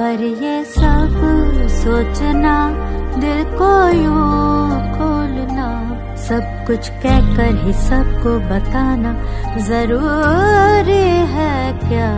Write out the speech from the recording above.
पर ये सब सोचना, दिल को यूँ खोलना। सब कुछ कहकर ही सबको बताना, ज़रूरी है क्या?